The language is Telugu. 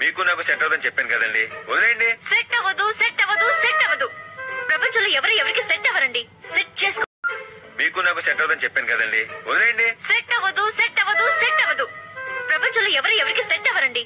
మీకు నాకు సెట్ అవ్వదని చెప్పాను కదండి. వదిలేయండి. సెట్ అవ్వదు సెట్ అవ్వదు సెట్ అవ్వదు. ప్రపంచంలో ఎవరు ఎవరికి సెట్ అవ్వరండి? సెట్ చేసుకో. మీకు నాకు సెట్ అవుదని చెప్పాను కదండి. వదిలేయండి. సెట్ అవ్వదు సెట్ అవ్వదు సెట్ అవ్వదు. ప్రపంచంలో ఎవరు ఎవరికి సెట్ అవ్వరండి?